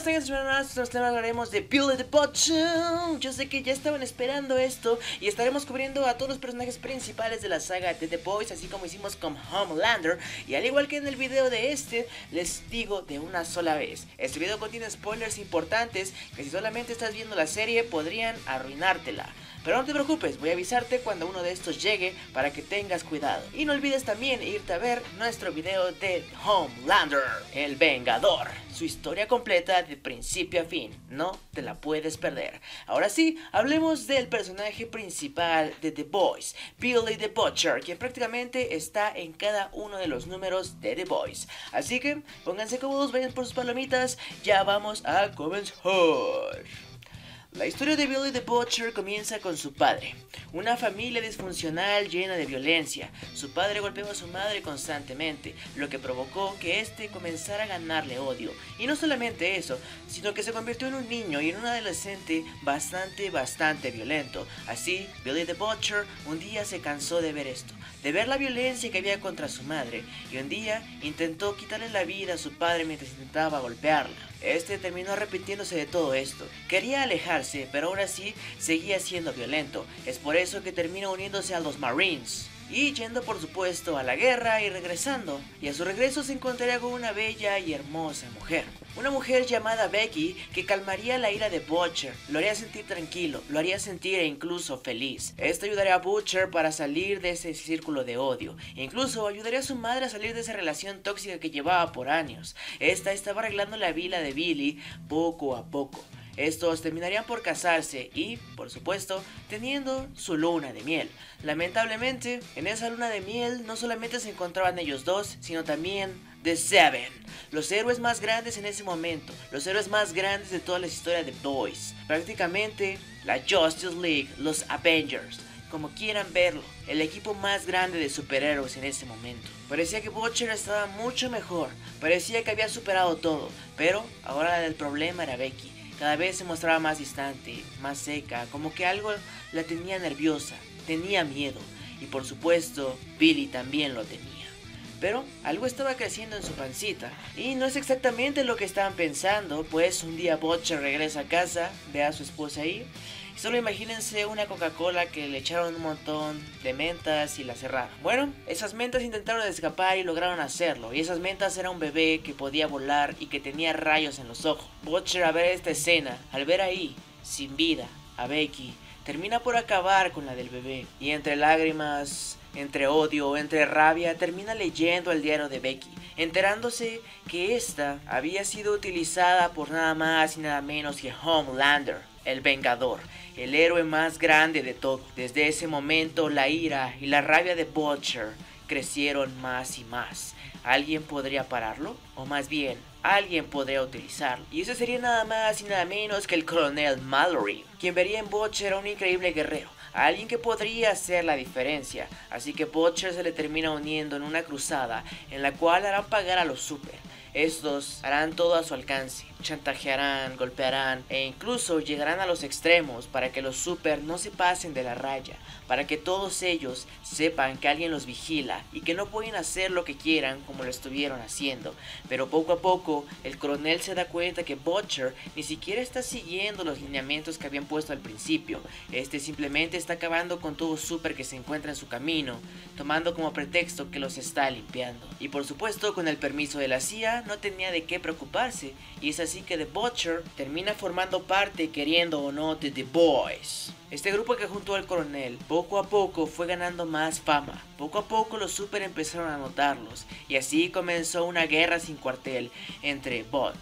tardes, hermanos. Nosotros hablaremos de Billy the Butcher. Yo sé que ya estaban esperando esto y estaremos cubriendo a todos los personajes principales de la saga de The Boys, así como hicimos con Homelander. Y al igual que en el video de este, les digo de una sola vez: este video contiene spoilers importantes que, si solamente estás viendo la serie, podrían arruinártela. Pero no te preocupes, voy a avisarte cuando uno de estos llegue para que tengas cuidado. Y no olvides también irte a ver nuestro video de Homelander, el Vengador. Su historia completa de principio a fin, no te la puedes perder. Ahora sí, hablemos del personaje principal de The Boys, Billy the Butcher, quien prácticamente está en cada uno de los números de The Boys. Así que pónganse cómodos, vayan por sus palomitas, ya vamos a comenzar. La historia de Billy the Butcher comienza con su padre, una familia disfuncional llena de violencia. Su padre golpeaba a su madre constantemente, lo que provocó que éste comenzara a ganarle odio. Y no solamente eso, sino que se convirtió en un niño y en un adolescente bastante, bastante violento. Así, Billy the Butcher un día se cansó de ver esto, de ver la violencia que había contra su madre, y un día intentó quitarle la vida a su padre mientras intentaba golpearla. Este terminó arrepintiéndose de todo esto. Quería alejarse, pero aún así seguía siendo violento. Es por eso que termina uniéndose a los Marines y yendo por supuesto a la guerra y regresando. Y a su regreso se encontraría con una bella y hermosa mujer. Una mujer llamada Becky que calmaría la ira de Butcher, lo haría sentir tranquilo, lo haría sentir e incluso feliz. Esto ayudaría a Butcher para salir de ese círculo de odio. E incluso ayudaría a su madre a salir de esa relación tóxica que llevaba por años. Esta estaba arreglando la vida de Billy poco a poco. Estos terminarían por casarse y, por supuesto, teniendo su luna de miel. Lamentablemente, en esa luna de miel no solamente se encontraban ellos dos, sino también The Seven, los héroes más grandes en ese momento, los héroes más grandes de toda la historia de Boys. Prácticamente la Justice League, los Avengers, como quieran verlo, el equipo más grande de superhéroes en ese momento. Parecía que Butcher estaba mucho mejor, parecía que había superado todo, pero ahora el problema era Becky. Cada vez se mostraba más distante, más seca, como que algo la tenía nerviosa, tenía miedo, y por supuesto, Billy también lo tenía. Pero algo estaba creciendo en su pancita, y no es exactamente lo que estaban pensando, pues un día Butcher regresa a casa, ve a su esposa ahí, y solo imagínense una Coca-Cola que le echaron un montón de mentas y la cerraron. Bueno, esas mentas intentaron escapar y lograron hacerlo. Y esas mentas era un bebé que podía volar y que tenía rayos en los ojos. Butcher a ver esta escena, al ver ahí, sin vida, a Becky, termina por acabar con la del bebé. Y entre lágrimas, entre odio, entre rabia, termina leyendo el diario de Becky, enterándose que esta había sido utilizada por nada más y nada menos que Homelander, el Vengador, el héroe más grande de todo. Desde ese momento la ira y la rabia de Butcher crecieron más y más. ¿Alguien podría pararlo? O más bien, alguien podría utilizarlo. Y eso sería nada más y nada menos que el coronel Mallory, quien vería en Butcher a un increíble guerrero, a alguien que podría hacer la diferencia. Así que Butcher se le termina uniendo en una cruzada en la cual harán pagar a los super. Estos harán todo a su alcance, chantajearán, golpearán e incluso llegarán a los extremos para que los super no se pasen de la raya, para que todos ellos sepan que alguien los vigila y que no pueden hacer lo que quieran como lo estuvieron haciendo. Pero poco a poco el coronel se da cuenta que Butcher ni siquiera está siguiendo los lineamientos que habían puesto al principio. Este simplemente está acabando con todo super que se encuentra en su camino, tomando como pretexto que los está limpiando. Y por supuesto con el permiso de la CIA no tenía de qué preocuparse, y es así que The Butcher termina formando parte, queriendo o no, de The Boys. Este grupo que junto al coronel poco a poco fue ganando más fama. Poco a poco los super empezaron a notarlos y así comenzó una guerra sin cuartel entre Bot,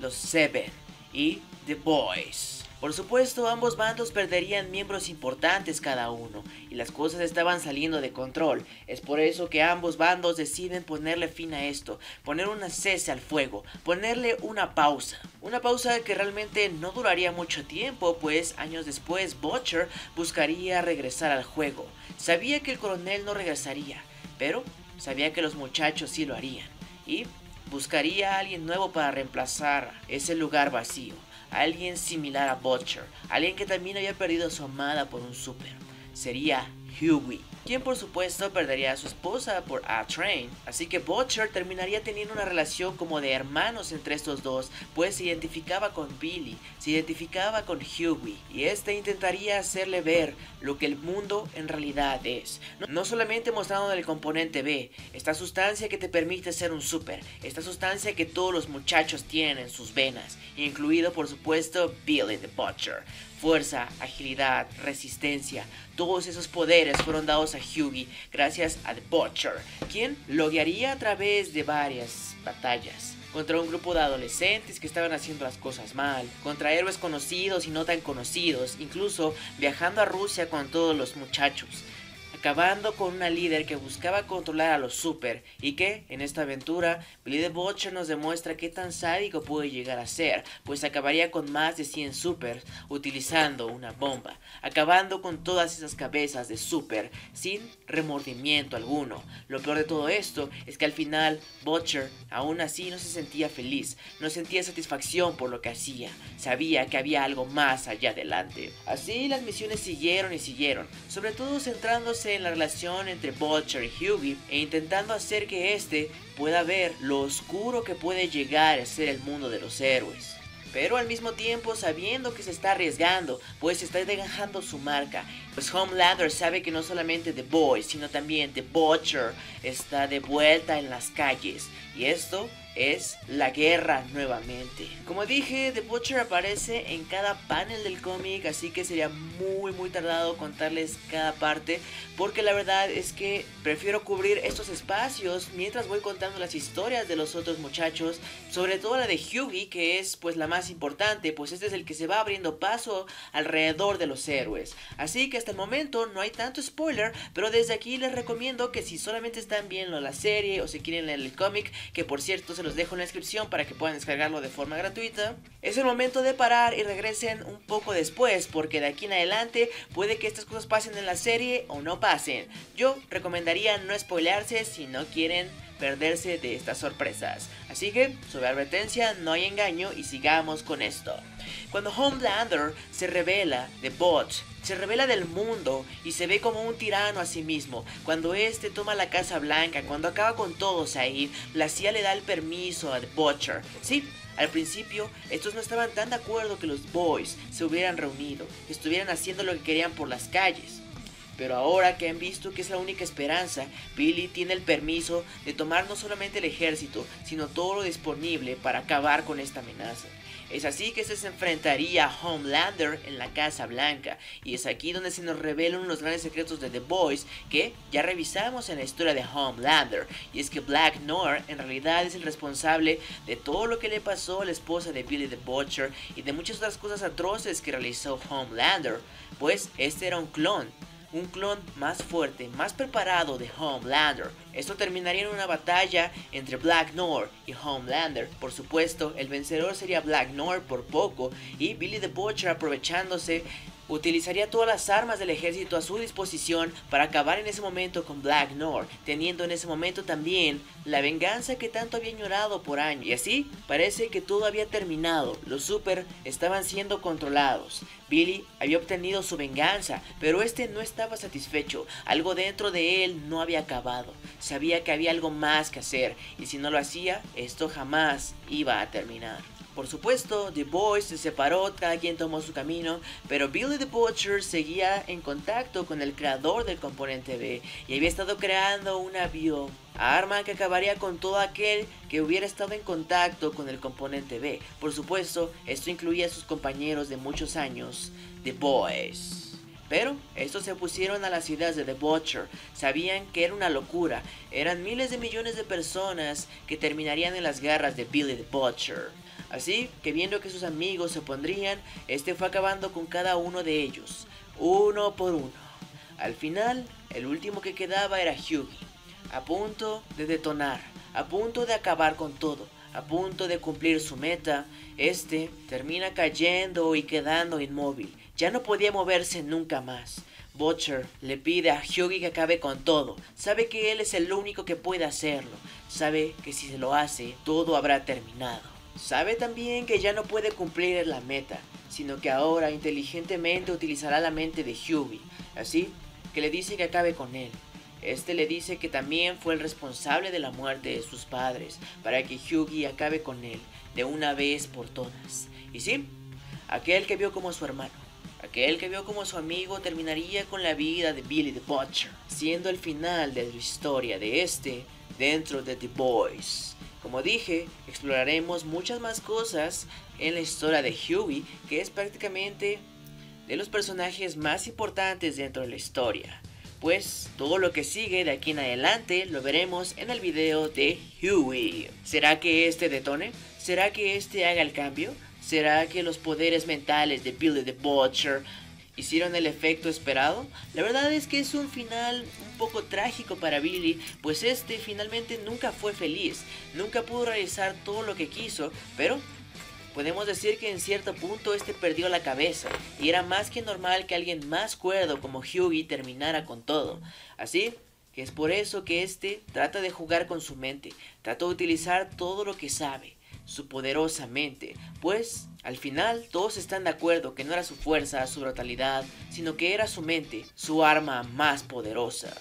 los Seven y The Boys. Por supuesto, ambos bandos perderían miembros importantes cada uno, y las cosas estaban saliendo de control. Es por eso que ambos bandos deciden ponerle fin a esto, poner una cese al fuego, ponerle una pausa. Una pausa que realmente no duraría mucho tiempo, pues años después Butcher buscaría regresar al juego. Sabía que el coronel no regresaría, pero sabía que los muchachos sí lo harían, y buscaría a alguien nuevo para reemplazar ese lugar vacío alguien similar a Butcher, alguien que también había perdido a su amada por un super. Sería Huey. Quien por supuesto perdería a su esposa por A-Train. Así que Butcher terminaría teniendo una relación como de hermanos entre estos dos, pues se identificaba con Billy, se identificaba con Hughie, y este intentaría hacerle ver lo que el mundo en realidad es. No, solamente mostrando el componente B, esta sustancia que te permite ser un super, esta sustancia que todos los muchachos tienen en sus venas, incluido por supuesto Billy the Butcher. Fuerza, agilidad, resistencia, todos esos poderes fueron dados a Hughie gracias a The Butcher, quien lo guiaría a través de varias batallas contra un grupo de adolescentes que estaban haciendo las cosas mal, contra héroes conocidos y no tan conocidos, incluso viajando a Rusia con todos los muchachos acabando con una líder que buscaba controlar a los super y que, en esta aventura, Billy Butcher nos demuestra qué tan sádico puede llegar a ser, pues acabaría con más de 100 supers utilizando una bomba, acabando con todas esas cabezas de super sin remordimiento alguno. Lo peor de todo esto es que al final Butcher aún así no se sentía feliz, no sentía satisfacción por lo que hacía, sabía que había algo más allá adelante. Así las misiones siguieron y siguieron, sobre todo centrándose en la relación entre Butcher y Hughie e intentando hacer que éste pueda ver lo oscuro que puede llegar a ser el mundo de los héroes. Pero al mismo tiempo sabiendo que se está arriesgando, pues está dejando su marca. Pues Homelander sabe que no solamente The Boy, sino también The Butcher está de vuelta en las calles. Y esto es la guerra nuevamente. Como dije, The Butcher aparece en cada panel del cómic, así que sería muy muy tardado contarles cada parte, porque la verdad es que prefiero cubrir estos espacios mientras voy contando las historias de los otros muchachos, sobre todo la de Hughie, que es pues la más importante, pues este es el que se va abriendo paso alrededor de los héroes. Así que hasta el momento no hay tanto spoiler, pero desde aquí les recomiendo que si solamente están viendo la serie o si quieren leer el cómic, que por cierto se los dejo en la descripción para que puedan descargarlo de forma gratuita. Es el momento de parar y regresen un poco después, porque de aquí en adelante puede que estas cosas pasen en la serie o no pasen. Yo recomendaría no spoilearse si no quieren perderse de estas sorpresas. Así que, sobre advertencia, no hay engaño y sigamos con esto. Cuando Homelander se revela de Bot, se revela del mundo y se ve como un tirano a sí mismo. Cuando este toma la Casa Blanca, cuando acaba con todos ahí, la CIA le da el permiso a The Butcher. Sí, al principio, estos no estaban tan de acuerdo que los boys se hubieran reunido, estuvieran haciendo lo que querían por las calles. Pero ahora que han visto que es la única esperanza, Billy tiene el permiso de tomar no solamente el ejército, sino todo lo disponible para acabar con esta amenaza. Es así que se enfrentaría a Homelander en la Casa Blanca, y es aquí donde se nos revelan los grandes secretos de The Boys que ya revisamos en la historia de Homelander, y es que Black Noir en realidad es el responsable de todo lo que le pasó a la esposa de Billy the Butcher y de muchas otras cosas atroces que realizó Homelander, pues este era un clon un clon más fuerte, más preparado de Homelander. Esto terminaría en una batalla entre Black Noir y Homelander. Por supuesto, el vencedor sería Black Noir por poco y Billy the Butcher aprovechándose utilizaría todas las armas del ejército a su disposición para acabar en ese momento con Black North, teniendo en ese momento también la venganza que tanto había ignorado por años. Y así parece que todo había terminado, los super estaban siendo controlados. Billy había obtenido su venganza, pero este no estaba satisfecho, algo dentro de él no había acabado, sabía que había algo más que hacer, y si no lo hacía, esto jamás iba a terminar. Por supuesto, The Boys se separó, cada quien tomó su camino, pero Billy the Butcher seguía en contacto con el creador del componente B y había estado creando una bio arma que acabaría con todo aquel que hubiera estado en contacto con el componente B. Por supuesto, esto incluía a sus compañeros de muchos años, The Boys. Pero estos se opusieron a las ideas de The Butcher, sabían que era una locura, eran miles de millones de personas que terminarían en las garras de Billy the Butcher. Así que viendo que sus amigos se opondrían, este fue acabando con cada uno de ellos, uno por uno. Al final, el último que quedaba era Hughie, a punto de detonar, a punto de acabar con todo, a punto de cumplir su meta. Este termina cayendo y quedando inmóvil, ya no podía moverse nunca más. Butcher le pide a Hughie que acabe con todo. Sabe que él es el único que puede hacerlo. Sabe que si se lo hace, todo habrá terminado. Sabe también que ya no puede cumplir la meta, sino que ahora inteligentemente utilizará la mente de Hughie. Así que le dice que acabe con él. Este le dice que también fue el responsable de la muerte de sus padres, para que Hughie acabe con él de una vez por todas. Y sí, aquel que vio como su hermano, aquel que vio como su amigo terminaría con la vida de Billy the Butcher, siendo el final de la historia de este dentro de The Boys. Como dije, exploraremos muchas más cosas en la historia de Hughie, que es prácticamente de los personajes más importantes dentro de la historia. Pues todo lo que sigue de aquí en adelante lo veremos en el video de Huey. ¿Será que este detone? ¿Será que este haga el cambio? ¿Será que los poderes mentales de Billy the Butcher hicieron el efecto esperado? La verdad es que es un final un poco trágico para Billy, pues este finalmente nunca fue feliz, nunca pudo realizar todo lo que quiso, pero Podemos decir que en cierto punto este perdió la cabeza y era más que normal que alguien más cuerdo como Hughie terminara con todo. Así que es por eso que este trata de jugar con su mente, trata de utilizar todo lo que sabe, su poderosa mente, pues al final todos están de acuerdo que no era su fuerza, su brutalidad, sino que era su mente, su arma más poderosa.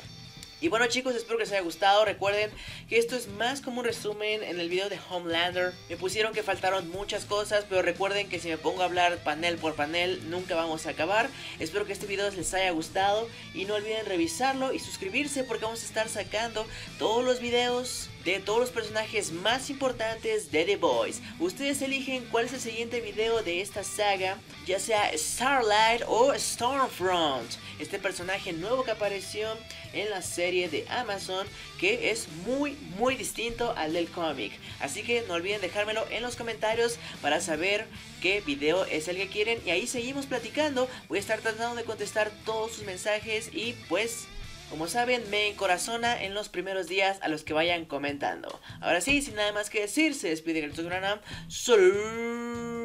Y bueno chicos, espero que les haya gustado. Recuerden que esto es más como un resumen en el video de Homelander. Me pusieron que faltaron muchas cosas, pero recuerden que si me pongo a hablar panel por panel, nunca vamos a acabar. Espero que este video les haya gustado y no olviden revisarlo y suscribirse porque vamos a estar sacando todos los videos de todos los personajes más importantes de The Boys. Ustedes eligen cuál es el siguiente video de esta saga, ya sea Starlight o Stormfront. Este personaje nuevo que apareció en la serie de Amazon que es muy muy distinto al del cómic. Así que no olviden dejármelo en los comentarios para saber qué video es el que quieren y ahí seguimos platicando. Voy a estar tratando de contestar todos sus mensajes y pues como saben, me encorazona en los primeros días a los que vayan comentando. Ahora sí, sin nada más que decir, se despide el Salud.